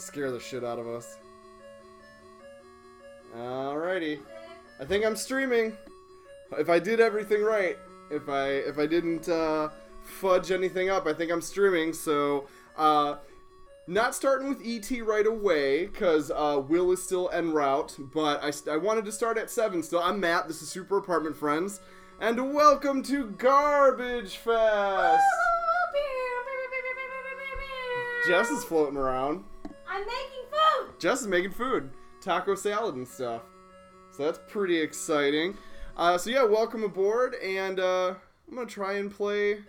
scare the shit out of us. Alrighty. I think I'm streaming. If I did everything right, if I if I didn't uh, fudge anything up, I think I'm streaming. So, uh, not starting with ET right away because uh, Will is still en route. But I, I wanted to start at seven. Still, I'm Matt. This is Super Apartment Friends, and welcome to Garbage Fest. Jess is floating around. I'm making food. Jess is making food, taco salad and stuff. So that's pretty exciting. Uh, so yeah, welcome aboard, and uh, I'm gonna try and play. I'm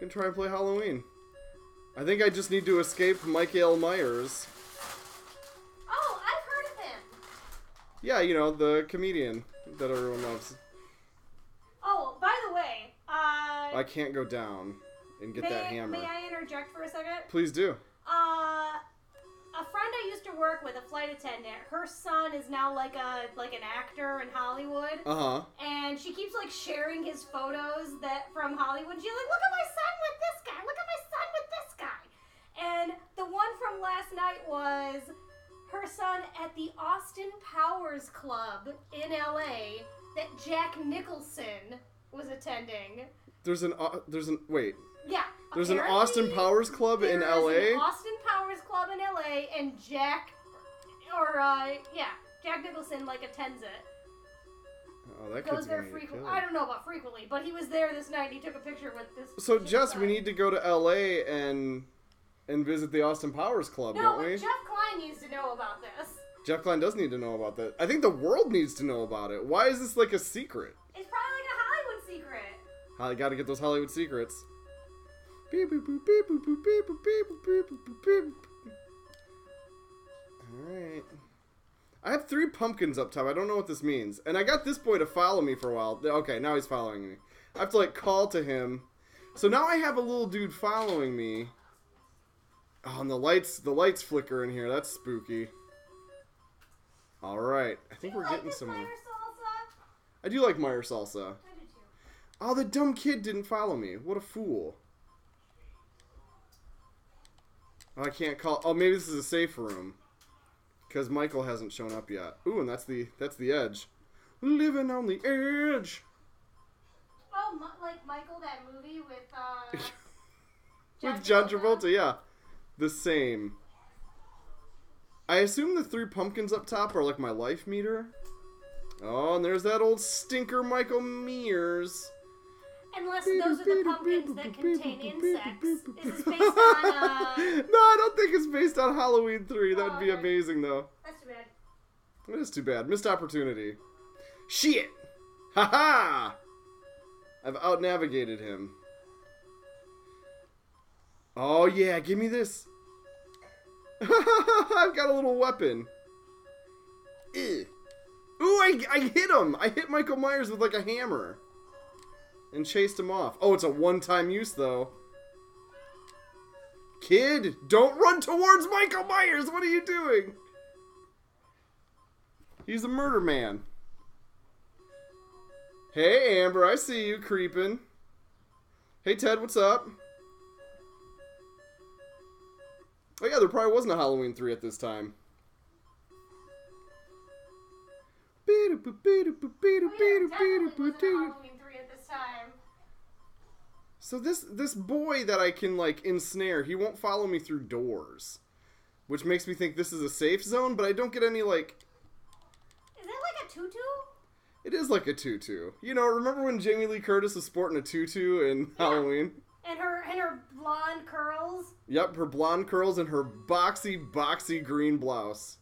Gonna try and play Halloween. I think I just need to escape Michael Myers. Oh, I've heard of him. Yeah, you know the comedian that everyone loves. Oh, by the way, uh, I can't go down and get may, that hammer. may I interject for a second? Please do. Uh, I used to work with, a flight attendant, her son is now like a like an actor in Hollywood, Uh huh. and she keeps like sharing his photos that from Hollywood. She's like, "Look at my son with this guy. Look at my son with this guy." And the one from last night was her son at the Austin Powers Club in LA that Jack Nicholson was attending. There's an uh, there's an wait. Yeah. There's an Austin Powers Club in there is an LA. Austin in LA, and Jack, or uh, yeah, Jack Nicholson like attends it. Oh, that Goes there frequently. I don't know about frequently, but he was there this night. and He took a picture with this. So Jess, we need to go to LA and and visit the Austin Powers Club, No, don't we? Jeff Klein needs to know about this. Jeff Klein does need to know about that. I think the world needs to know about it. Why is this like a secret? It's probably like a Hollywood secret. I got to get those Hollywood secrets. Beep, boop, boop, beep, boop, boop, beep, boop, beep, boop, beep, boop, boop, beep. All right. I have three pumpkins up top. I don't know what this means. And I got this boy to follow me for a while. Okay, now he's following me. I have to like call to him. So now I have a little dude following me. Oh, and the lights, the lights flicker in here. That's spooky. All right, I think we're like getting somewhere. I do like Meyer salsa. I do too. Oh, the dumb kid didn't follow me. What a fool. Oh, I can't call. Oh, maybe this is a safe room. Because Michael hasn't shown up yet. Ooh, and that's the that's the edge. Living on the edge. Oh, like Michael, that movie with uh. With John Travolta, yeah. The same. I assume the three pumpkins up top are like my life meter. Oh, and there's that old stinker Michael Myers. Unless those are the pumpkins that contain insects. Is this based on uh? no, I don't think it's based on Halloween 3. That would Oh, be okay. amazing, though. That's too bad. That is too bad. Missed opportunity. Shit! Ha ha! I've out navigated him. Oh, yeah, give me this. I've got a little weapon. Eh. Ooh, I, I hit him! I hit Michael Myers with like a hammer. And chased him off. Oh, it's a one time use, though. Kid, don't run towards Michael Myers! What are you doing? He's a murder man. Hey, Amber, I see you creeping. Hey, Ted, what's up? Oh, yeah, there probably wasn't a Halloween 3 at this time. Oh, definitely wasn't Halloween 3 at this time. So this this boy that I can like ensnare, he won't follow me through doors, which makes me think this is a safe zone. But I don't get any like Is that like a tutu? it is like a tutu. You know, remember when Jamie Lee Curtis was sporting a tutu in Halloween? And her and her blonde curls. Yep, her blonde curls and her boxy boxy green blouse.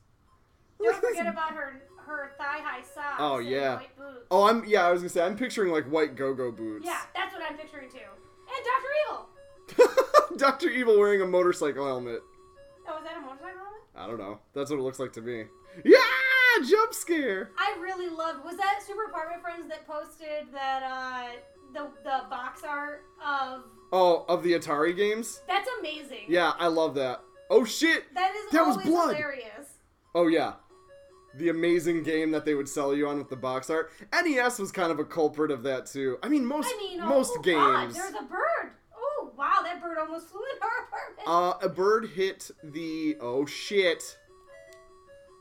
Don't forget about her her thigh high socks. Oh, and yeah. white boots. Oh, I'm yeah. I was gonna say I'm picturing like white go-go boots. Yeah, that's what I'm picturing too. And Doctor Evil. Doctor Evil wearing a motorcycle helmet. Oh, is that a motorcycle helmet? I don't know. That's what it looks like to me. Yeah, jump scare. I really loved. Was that Super Apartment Friends that posted that uh the the box art of? Oh, of the Atari games. That's amazing. Yeah, I love that. Oh shit. That is That was blood. hilarious. Oh yeah. The amazing game that they would sell you on with the box art. NES was kind of a culprit of that too. I mean, most I mean, oh, most oh, games. God, there's a bird. Oh, wow, that bird almost flew in our apartment. Uh, a bird hit the. Oh shit!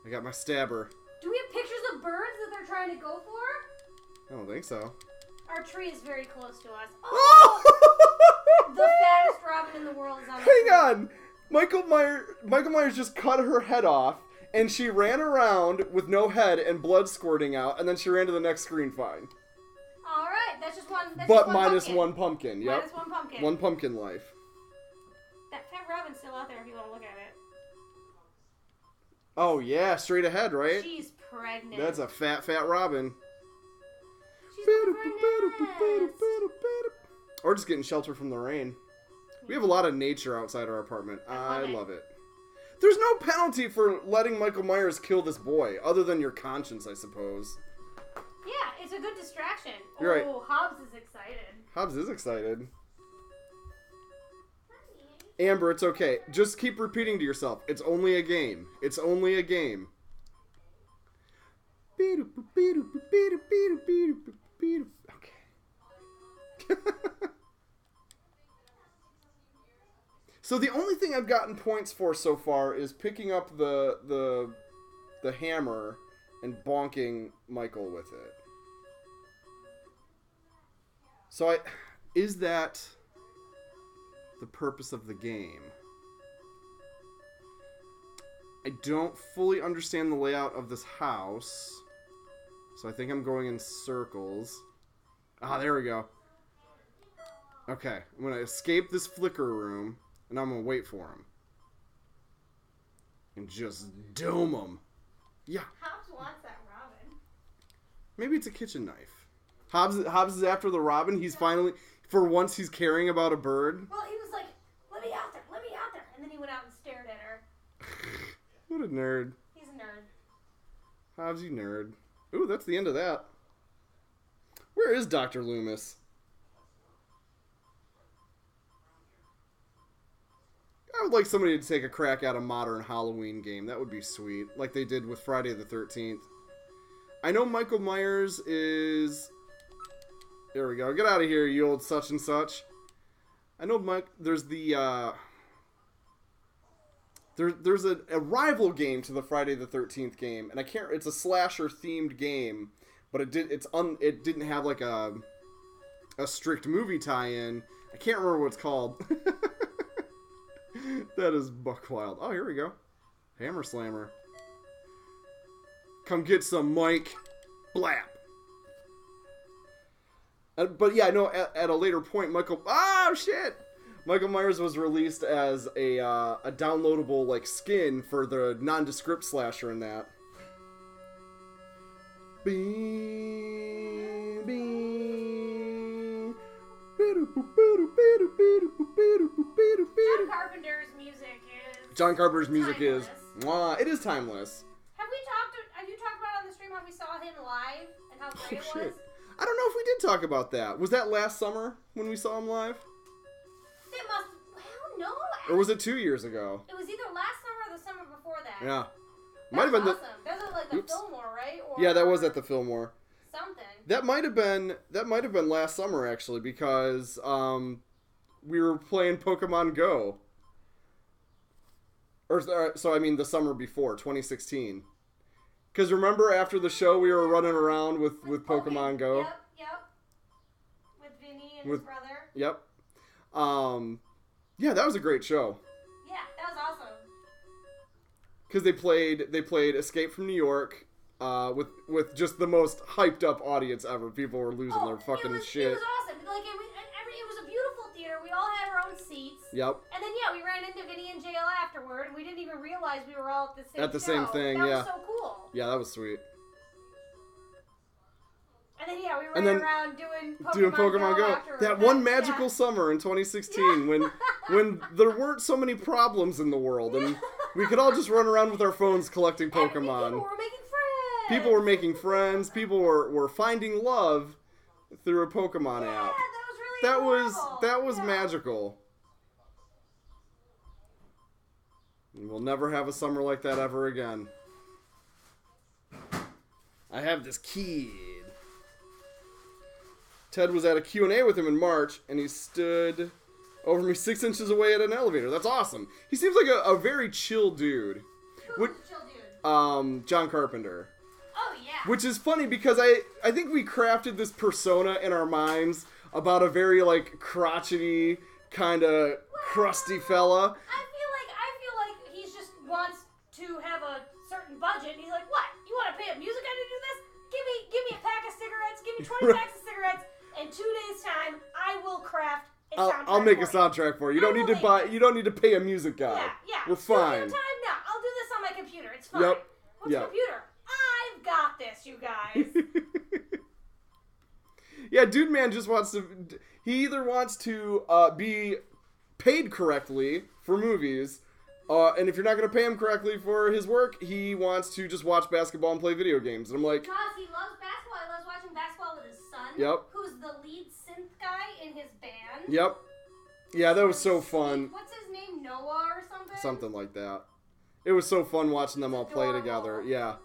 I got my stabber. Do we have pictures of birds that they're trying to go for? I don't think so. Our tree is very close to us. Oh, the fattest robin in the world is on Hang on. Michael Myers. Michael Myers just cut her head off, and she ran around with no head and blood squirting out, and then she ran to the next screen fine. All right, that's just one. That's but just one minus pumpkin. one pumpkin. Yep. Minus one pumpkin. One pumpkin life. That fat robin's still out there if you want to look at it. Oh yeah, straight ahead, right? She's pregnant. That's a fat, fat Robin. She's pregnant. Or just getting shelter from the rain. We have a lot of nature outside our apartment. I I love it. There's no penalty for letting Michael Myers kill this boy, other than your conscience, I suppose. Yeah, it's a good distraction. You're right. oh, Hobbs is excited. Hobbs is excited. Amber, it's okay. Just keep repeating to yourself. It's only a game. It's only a game. Okay. so the only thing I've gotten points for so far is picking up the the the hammer and bonking Michael with it. So I is that the purpose of the game? I don't fully understand the layout of this house. So I think I'm going in circles. Ah, there we go. Okay, I'm gonna escape this flicker room, and I'm gonna wait for him. And just doom him. Yeah, Hobbs wants that robin. maybe it's a kitchen knife. Hobbs, Hobbs is after the robin. He's finally, for once, he's caring about a bird. Well, he was like, "Let me out there, let me out there," and then he went out and stared at her. What a nerd. He's a nerd. Hobbs, you nerd. Ooh, that's the end of that. Where is Dr. Loomis? I would like somebody to take a crack at a modern Halloween game. That would be sweet. Like they did with Friday the 13th. I know Michael Myers is. There we go. Get out of here, you old such and such. I know Mike. There's the. uh there, there's a, a rival game to the Friday the Thirteenth game, and I can't. It's a slasher themed game, but it did. It's un. It didn't have like a a strict movie tie-in. I can't remember what it's called. that is buck wild. Oh, here we go. Hammer Slammer. Come get some, Mike. Blap. Uh, but yeah, no. At, at a later point, Michael. Oh shit! Michael Myers was released as a uh, a downloadable like skin for the nondescript slasher in that. Bing, John Carpenter's music is. John Carpenter's music is. Timeless. Mwah, it is timeless. Have we talked? Have you talked about on the stream how we saw him live and how Oh great it shit! was? I don't know if we did talk about that. Was that last summer when we saw him live, It must. Well, no. or was it two years ago? It was either last summer or the summer before that. Yeah, That might have was been. awesome. That was at, like the Oops. Fillmore, right? Or yeah, that was at the Fillmore. Something. That might have been that might have been last summer actually because um, we were playing Pokemon Go. Or uh, so I mean the summer before 2016. Because remember after the show we were running around with with Pokemon Go. Yep, yep. With Vinny and With- his brother. Yep. Um, yeah, that was a great show. Yeah, that was awesome. Because they played they played Escape from New York. Uh, with with just the most hyped up audience ever. People were losing oh, their fucking it was, shit. It was awesome. Like it was, every, it was a beautiful theater. We all had our own seats. Yep. And then yeah, we ran into Vinny in jail afterward, and we didn't even realize we were all at the same At the same show. thing, That yeah. was so cool. Yeah, that was sweet. And then yeah, we ran And then around doing Pokemon, doing Pokemon Go. afterward. That one yeah. magical summer in 2016 when when there weren't so many problems in the world and we could all just run around with our phones collecting And we- Pokemon. People were making friends. People were making friends. People were, finding love through a Pokemon Yeah, app. that was really That was that was Yeah. magical. And We'll never have a summer like that ever again. I have this kid. Ted was at a Q&A with him in March and he stood over me six inches away at an elevator. That's awesome. He seems like a, a very chill dude. Who's What- chill dude? Um, John Carpenter. Which is funny because I I think we crafted this persona in our minds about a very like crotchety kind of crusty fella. I feel like I feel like he just wants to have a certain budget. And he's like, "What? You want to pay a music guy to do this? Give me, give me a pack of cigarettes. Give me twenty packs of cigarettes. In two days' time, I will craft a I'll, I'll make a soundtrack for you. You I don't need to buy. You don't need to pay a music guy. Yeah, yeah. We're Studio fine. time? No, I'll do this on my computer. It's fine. Yep. What's Yep. computer? Got this, you guys. yeah, dude, man just wants to. He either wants to uh, be paid correctly for movies, uh, and if you're not going to pay him correctly for his work, he wants to just watch basketball and play video games. And I'm like, because he loves basketball. He loves watching basketball with his son. Yep. Who's the lead synth guy in his band. yep, yeah, that was so fun. What's his name? Noah or something? Something like that. It was so fun watching them all play together. Yeah.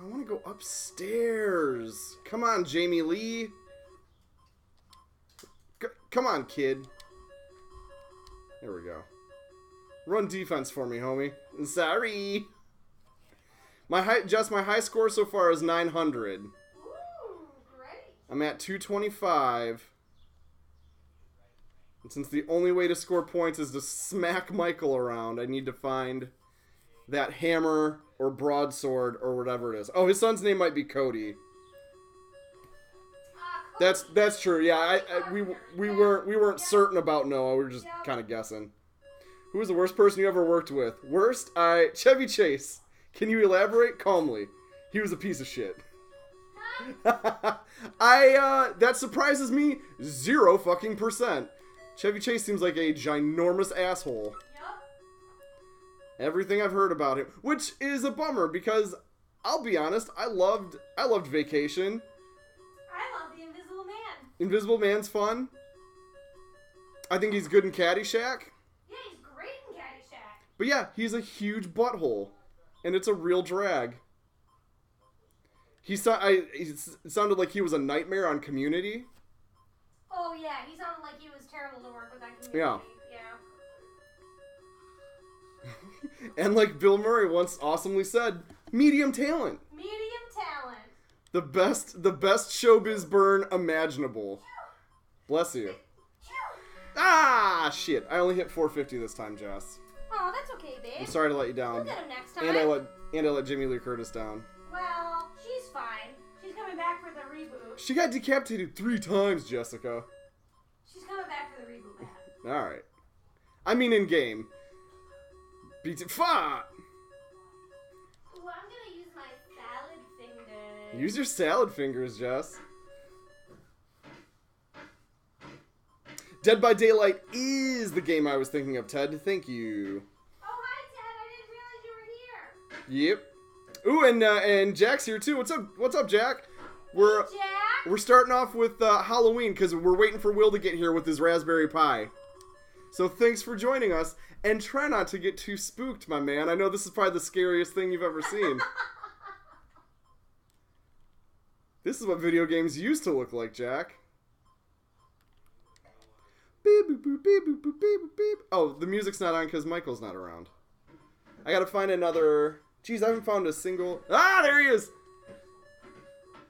I want to go upstairs. Come on, Jamie Lee. C- come on, kid. There we go. Run defense for me, homie. Sorry. My high, just my high score so far is 900. Ooh, great. I'm at 225. And since the only way to score points is to smack Michael around, I need to find that hammer or broadsword or whatever it is. Oh, his son's name might be Cody. That's that's true. Yeah, I, I we we weren't we weren't certain about Noah. We were just kind of guessing. Who was the worst person you ever worked with? Worst? I Chevy Chase. Can you elaborate calmly? He was a piece of shit. I uh that surprises me zero fucking percent. Chevy Chase seems like a ginormous asshole. Everything I've heard about him, which is a bummer because I'll be honest, I loved I loved Vacation. I love the Invisible Man. Invisible Man's fun. I think he's good in Caddyshack. Yeah, he's great in Caddyshack. But yeah, he's a huge butthole, and it's a real drag. He so- I, he sounded like he was a nightmare on Community. Oh yeah, he sounded like he was terrible to work with on Community. Yeah. And like Bill Murray once awesomely said, medium talent. Medium talent. The best the best showbiz burn imaginable. Bless you. Ah shit. I only hit 450 this time, Jess. Oh, that's okay, babe. I'm sorry to let you We'll down. get him next time. And I let and I let Jamie Lee Curtis down. Well, she's fine. She's coming back for the reboot. She got decapitated three times, Jessica. She's coming back for the reboot, man. Alright. I mean in game. Beat it. Fuck! Ooh, I'm gonna use my salad finger. Use your salad fingers, Jess. Dead by Daylight is the game I was thinking of, Ted. Thank you. Oh, hi, Ted. I didn't realize you were here. Yep. Ooh, and uh, and Jack's here too. What's up? What's up, Jack? We're Jack. we're starting off with uh, Halloween because we're waiting for Will to get here with his Raspberry Pi. So thanks for joining us, and try not to get too spooked, my man. I know this is probably the scariest thing you've ever seen. this is what video games used to look like, Jack. Beep, boop, boop, beep, boop, boop, beep, boop, beep. Oh, the music's not on because Michael's not around. I gotta find another. Jeez, I haven't found a single. Ah, there he is.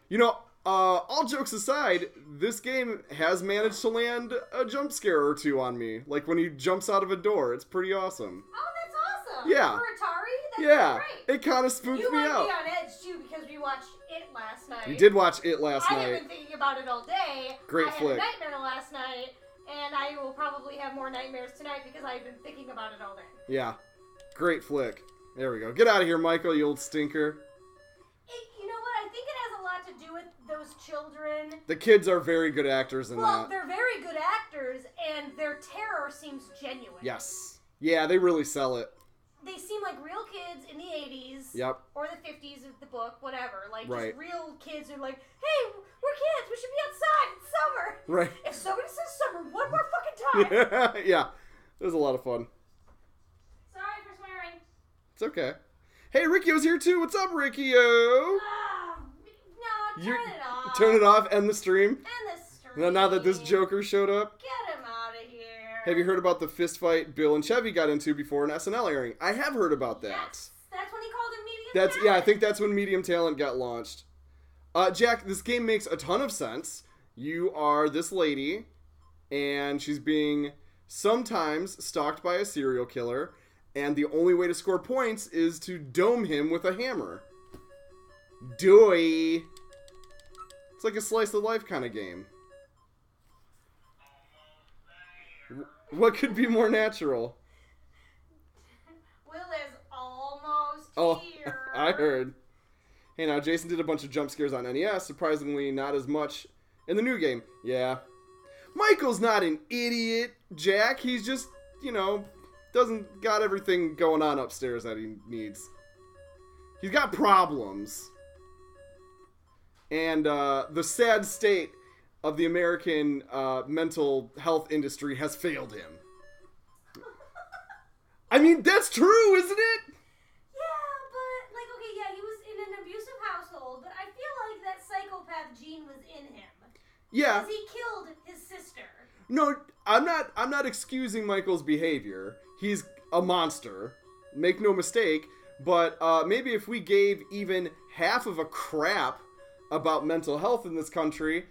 You know, uh, all jokes aside, this game has managed to land a jump scare or two on me. Like when he jumps out of a door, it's pretty awesome. Oh, that's awesome. Yeah. For Atari, that's Yeah, great. it kind of spooked you me might out. be on edge too because we watched it last night. You did watch it last night. I've been thinking about it all day. Great I had flick. a nightmare last night, and I will probably have more nightmares tonight because I've been thinking about it all day. Yeah, great flick. There we go. Get out of here, Michael, you old stinker. Do with those children. The kids are very good actors in Well, that. they're very good actors, and their terror seems genuine. Yes. Yeah, they really sell it. They seem like real kids in the 80s. Yep. Or the 50s of the book, whatever. Like, Right. just real kids who are like, hey, we're kids, we should be outside, it's summer. Right. If somebody says summer one more fucking time. yeah, it was a lot of fun. Sorry for swearing. It's okay. Hey, Ricky's here too. What's up, Ricky? Ah, no, turn You it off. turn it off. End the stream. End the stream. Now, that this Joker showed up, Get him out of here. have you heard about the fist fight Bill and Chevy got into before an SNL airing? I have heard about that. Yes, that's when he called him medium. That's yeah, I think that's when Medium Talent got launched. Uh, Jack, this game makes a ton of sense. You are this lady, and she's being sometimes stalked by a serial killer, and the only way to score points is to dome him with a hammer. Dewey. It's like a slice of life kind of game. What could be more natural? Will is almost Oh, here. I heard. Hey, now Jason did a bunch of jump scares on NES. Surprisingly, not as much in the new game. Yeah, Michael's not an idiot, Jack. He's just, you know, doesn't got everything going on upstairs that he needs. He's got problems, and uh, the sad state of the American uh, mental health industry has failed him. I mean, that's true, isn't it? Yeah, but like, okay, yeah, he was in an abusive household, but I feel like that psychopath gene was in him Yeah. because he killed his sister. No, I'm not. I'm not excusing Michael's behavior. He's a monster. Make no mistake. But uh, maybe if we gave even half of a crap about mental health in this country,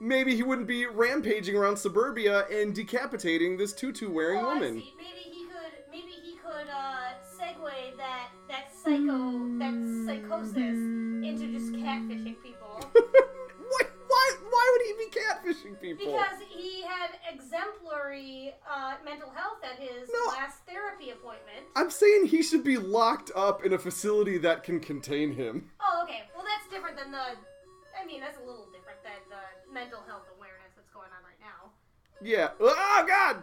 maybe he wouldn't be rampaging around suburbia and decapitating this tutu-wearing Oh, I woman. Maybe he could. Maybe he could uh, segue that that psycho that psychosis into just catfishing people why, why? Why would he be catfishing people? because he had exemplary uh, mental health at his No. last therapy appointment. I'm saying he should be locked up in a facility that can contain him. Oh, okay. Well, that's different than the. I mean, that's a little different than the mental health awareness that's going on right now. Yeah. Oh God.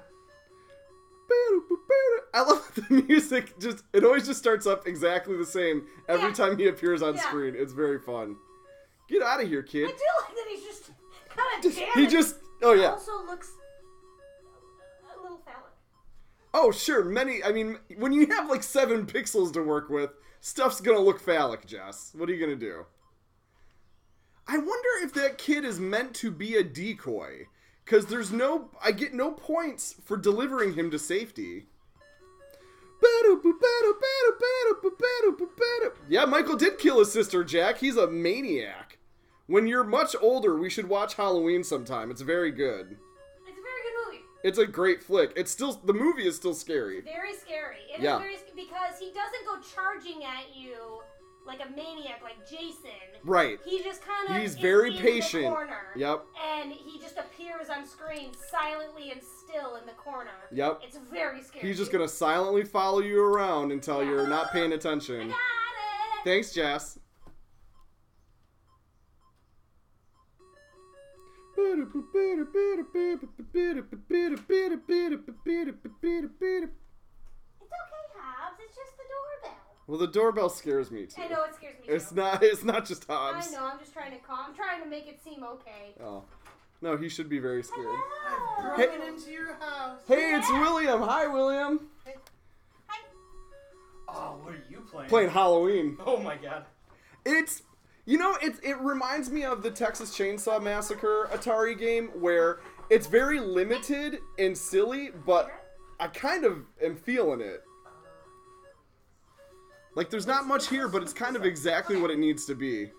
I love the music. Just it always just starts up exactly the same every Yeah. time he appears on Yeah. screen. It's very fun. Get out of here, kid. I do like that he's just kind of he just. Oh yeah. also looks a little phallic. Oh sure. Many. I mean, when you have like seven pixels to work with, stuff's gonna look phallic. Jess, what are you gonna do? I wonder if that kid is meant to be a decoy. Cause there's no, I get no points for delivering him to safety. Yeah, Michael did kill his sister, Jack. He's a maniac. When you're much older, we should watch Halloween sometime. It's very good. It's a very good movie. It's a great flick. It's still the movie is still scary. Very scary. It is Yeah. very because he doesn't go charging at you like a maniac like Jason. Right. He just kind of He's very in patient. The corner, Yep. And he just appears on screen silently and still in the corner. Yep. It's very scary. He's just gonna silently follow you around until you're not paying I attention. got it. Thanks, Jess. It's okay, Hobbs. It's just the doorbell. Well, the doorbell scares me too. I know it scares me. It's too. not. It's not just I Hobbs. know. I'm just trying to calm. I'm trying to make it seem okay. Oh, no, he should be very scared. Hello. Hey- Broken into your house. Hey, it's William. Hi, William. Hey. Hi. Oh, what are you playing? Playing Halloween. Oh my god. It's you know it it reminds me of the Texas Chainsaw Massacre Atari game where it's very limited and silly, but I kind of am feeling it. Like there's not much here, but it's kind of exactly what it needs to be.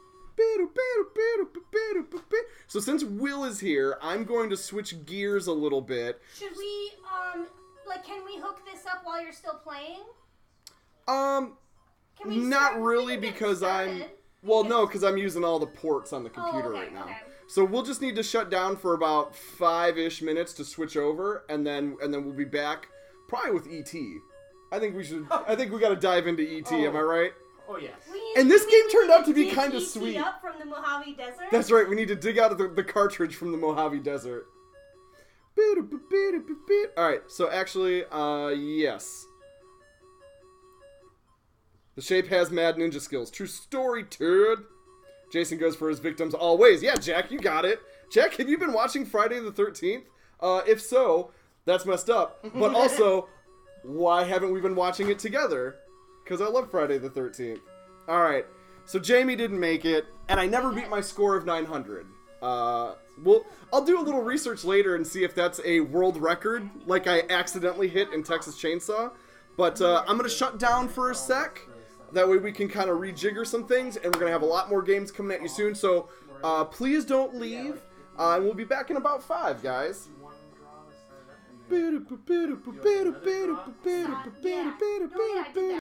So since Will is here, I'm going to switch gears a little bit. Should we, um, like, can we hook this up while you're still playing? Um, Can we Not really because I'm well no because I'm using all the ports on the computer okay, right now. okay. So we'll just need to shut down for about five ish minutes to switch over, and then and then we'll be back probably with ET. I think we should. I think we got to dive into ET. Am I Oh. right? Oh yes. We need- And this we game need turned out to be kinda sweet. up from the Mojave Desert. That's right. We need to dig out the, the cartridge from the Mojave Desert. All right. So actually, uh, yes. The shape has mad ninja skills. True story, dude. Jason goes for his victims always. Yeah, Jack, you got it. Jack, have you been watching Friday the 13th? Uh, if so, that's messed up. But also, why haven't we been watching it together? Because I love Friday the 13th. All right. So Jamie didn't make it, and I never beat my score of 900. Uh, well, I'll do a little research later and see if that's a world record, like I accidentally hit in Texas Chainsaw. But uh, I'm gonna shut down for a sec. That way we can kind of rejigger some things, and we're gonna have a lot more games coming at you soon. So uh, please don't leave, uh, and we'll be back in about five, guys. Yeah. No, yeah, I did that.